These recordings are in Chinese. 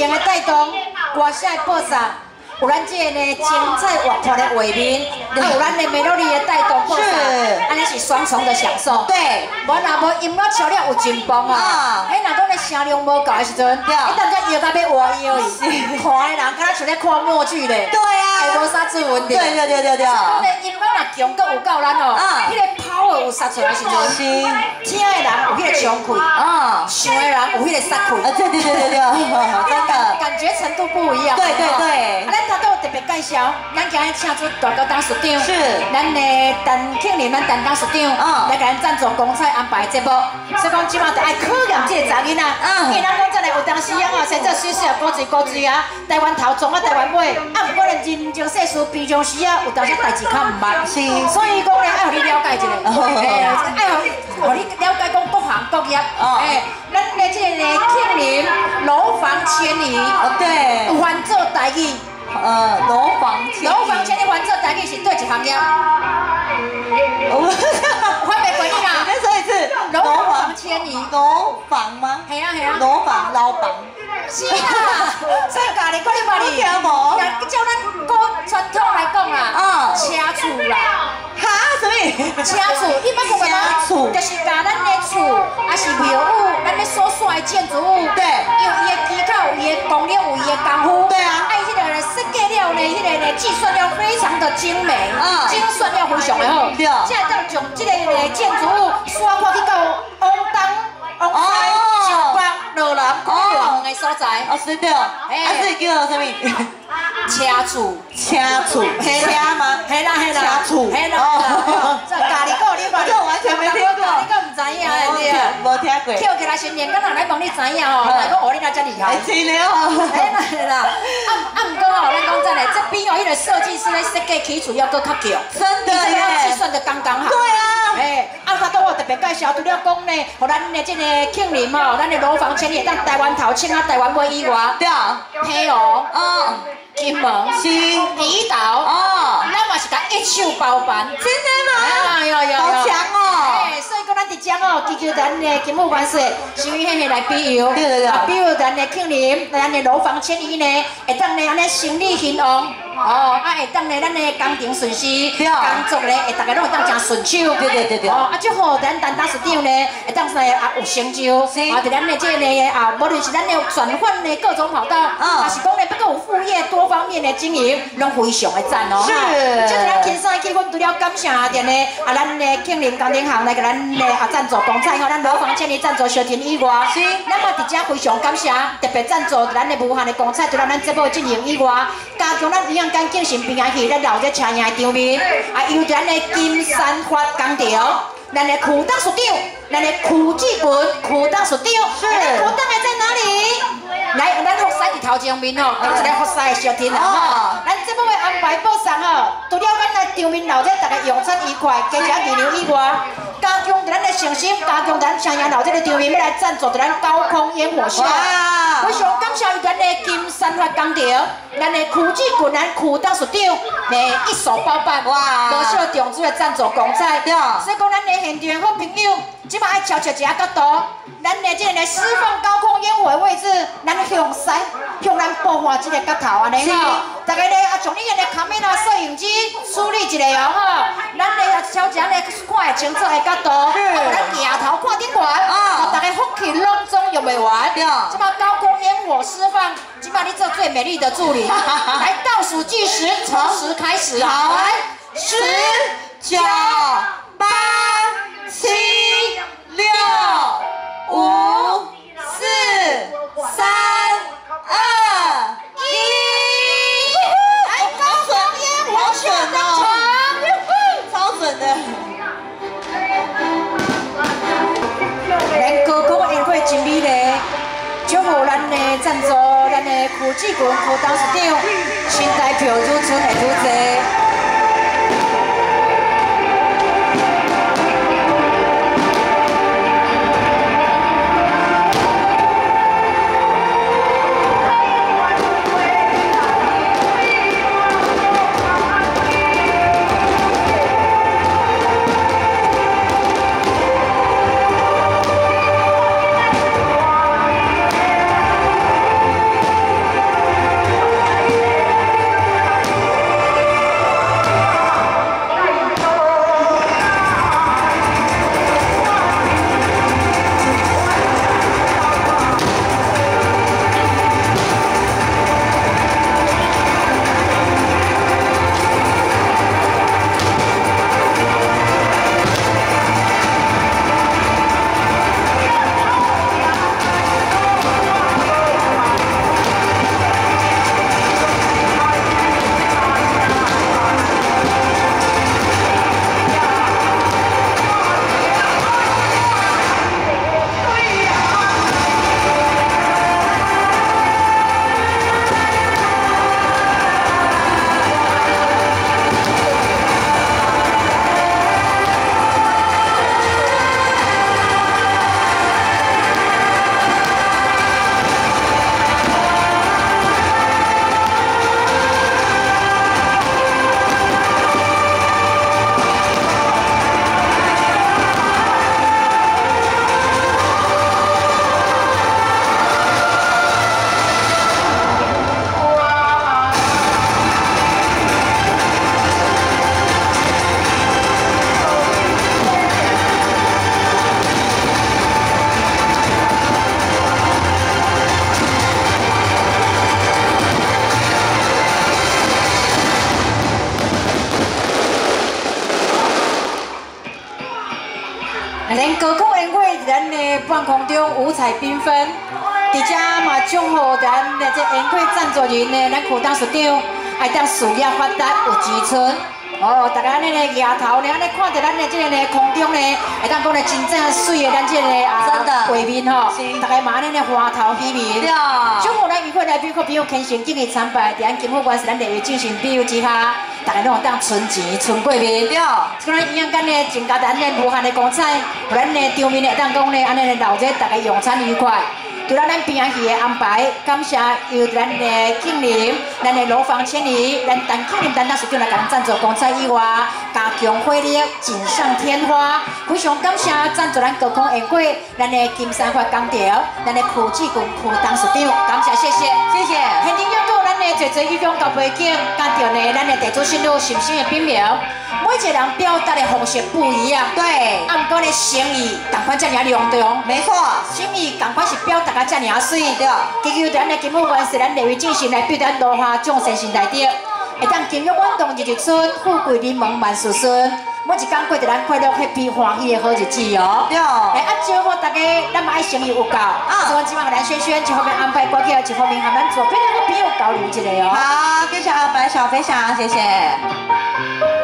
情的带动，歌声的播送。有咱这个呢精彩活泼的画面，啊有咱的 melody 的带动播送，安尼是双重的享受。对，无若无音乐销量有进步啊，哎，若讲的声量无够的时阵，一等再摇到要活摇伊，看的人敢若像咧看默剧咧。对啊，无啥指纹的。对对对对对。讲的音乐若强够有够咱哦，迄个有杀出来时阵，听的人有迄个穷气，啊，想的人有迄个杀气。啊，对对对对对，真的，感觉程度不一样。对对对。他都有特别介绍，咱今日请出大哥当市长，是，咱的陈庆林，咱陈当市长，来给咱赞助公菜安排节目，所以讲即马就爱考验这个查囡仔，因为咱讲真的有当时啊吼，先做水水啊，高水高水啊，台湾头撞啊台湾尾，啊不过咧人情世事平常时啊，有当时代志较唔捌，是，所以讲咧爱互你了解一下，哎，爱互互你了解讲各行各业，哎，咱的这个庆林楼房千里，对，翻做代志。呃，楼房楼房千里环做大概是对一行业？房千里，楼房吗？系啊系啊，楼房老房。是啊，所以家里讲你话你，听无？照咱古传统来讲啦，啊，车厝啦，哈？什么？车厝，一般讲车厝，就是把咱的厝，还是庙宇，咱咧所耍的建筑物，对，有伊的机构，有伊的工艺，有伊的功夫，对啊，哎，迄个咧设计了呢，迄个咧计算了非常的精美，啊，精算了非常的好，对，现在当从这个咧建筑物刷看去到往东往西，上北落南，哦，的所在，哦，是对，哎，是叫什么？车厝，车厝，车吗？嘿啦嘿啦，车厝，嘿啦。哦，你完全没听过，你讲唔知影的，无听过。跳起来训练，敢若来帮你知影哦，来讲学你哪遮厉害。真的哦。嘿啦啦，啊啊唔过哦，咱讲真的，这边哦，迄个设计师咧设计起厝要搁较强，真的耶。计算的刚刚好。对啊。介绍，除了讲呢，互咱的这个庆林哦，咱的楼房千里，咱台湾头，请啊台湾尾以外，对啊，嘿哦，嗯。金门是离岛哦，咱嘛是甲一手包办，真的吗？哎呦呦，好强哦！哎，所以讲咱伫遮哦，祈求咱的金木万岁，幸运嘿嘿来庇佑，对对对，庇佑咱的庆林，咱的楼房千里呢，会当呢安尼生意兴旺。哦，啊会当咧，咱咧工程顺序，工作咧会大家拢会当真顺手，对对对对。哦，啊，祝福咱陈大市长咧会当咧啊有成就，啊，伫咱的这个啊，无论是咱的转换的各种跑道，啊，是讲咧不过有副业多方面的经营，拢非常的赞哦。是。即个咱轻松气氛，除了感谢啊，点咧啊，咱的庆林工程行来给咱的啊赞助公仔吼，咱楼房千里赞助小田以外，是。咱嘛伫遮非常感谢，特别赞助咱的武汉的公仔，除了咱节目进行以外，加强咱营养。干精神平安去，咱留在车营场面，啊，由咱的金山发工厂，咱的区长所长，咱的区志群区长所长，是，区长的在哪里？来，咱福山伫头前面吼，讲一个福山的小天啦吼，咱这部会安排播送哦，除了咱的场面留在大家用餐愉快，加上二流以外，加强咱的诚心，加强咱车营留这个场面，要来赞助咱高空烟火秀。非常感谢咱的金山发工厂，咱的区志群咱区长所长，诶，一手包办，哇，多少重资的赞助公仔，对，所以讲咱的现场好朋友，即马爱瞧瞧一下角度，咱的这个释放高空烟火的位置，咱向西向咱爆发这个角头安尼吼，大家咧啊，从你的卡面啊、摄影机梳理一下哦吼，咱咧啊瞧下咧看会清楚的角度，咱仰头看顶悬，啊，大家福气拢总用袂完，对，即马高空。烟火释放，今把你做最美丽的助理，来倒数计时，从十开始，好，来，十、九、八、七、六、五、四、三、二、咱的科技群、科董事长，新代表如春会如济。中五彩缤纷。伫遮嘛祝福咱的这宴会赞助人呢，咱区董事长爱当事业发达有钱存。哦，大家安尼呢，额头呢，安尼看着咱的这个呢，空中呢，会当讲咧，真正水的咱这个啊，画面吼，大家嘛安尼呢，花头喜面。对。祝福咱与会来宾和朋友虔诚敬意参拜，伫咱金富关是咱立位进行比喻之下，大家拢有当存钱、存过面。对。像咱营养间呢，增加咱呢无限的光彩，互咱呢场面会当讲呢，安尼呢留着大家用餐愉快。除了咱平安戏的安排，感谢由咱的庆林、咱的楼房千里、咱陈庆林担当市长来甲咱赞助光彩以外，加强火力，锦上添花。非常感谢赞助咱高空宴会，咱的金山发工条，咱的区志军区董事长，感谢谢谢谢谢。咱的侪侪义工交背景，加着呢咱的地主新路心心的品苗。每一个人表达的方式不一样，对，按过呢心意，同款这样隆重，没错，心意同款是表达个这样水，对。祈求咱的金木元是咱内位进行来表达落花众生心内底，会当金玉满堂日日春，富贵临门万事顺，每一天过着咱快乐、happy、欢喜的好日子哦。对。哎，啊，招呼大家，咱们爱心意有够，啊，所以今晚和咱轩轩一方面安排歌曲，一方面和咱左边两个朋友交流一下哦。好，谢谢阿白小飞侠，谢谢。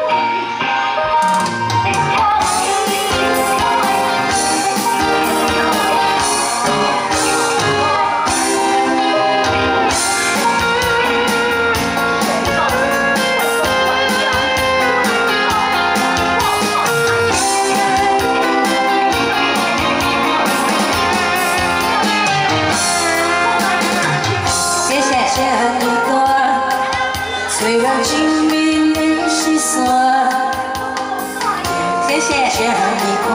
谢谢。这一块，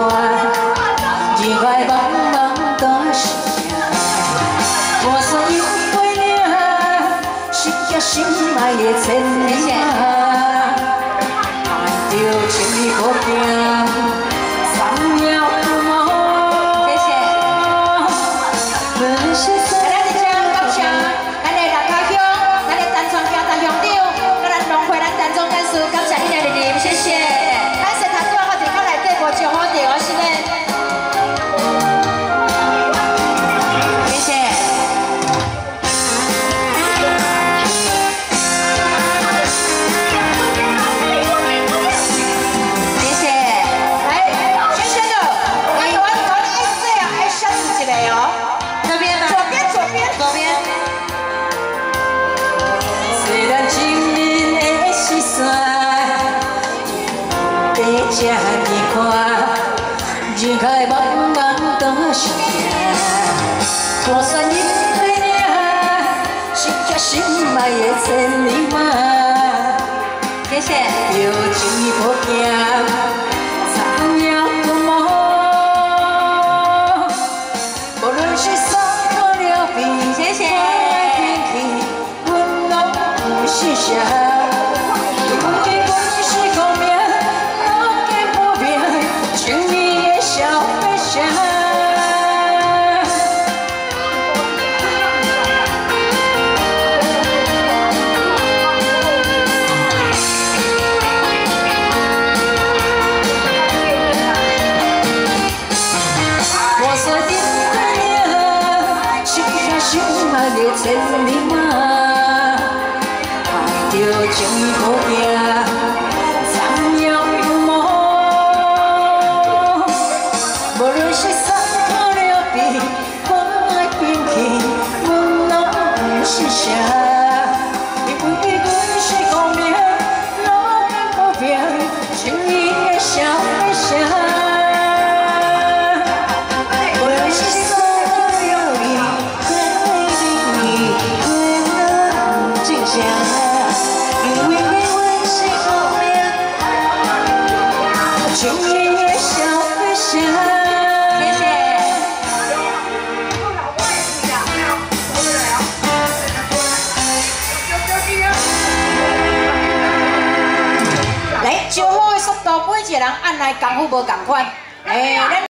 人海茫茫多是命。我所有过了，心惊心爱的千里么宽，人海茫茫都是命。我算一回了，心惊心爱的千里马。谢谢。有一步行，三秒梦。无论是山河了边，谢谢天气，阮拢不是啥。千里马，看着情义可按来功夫无共款。哎，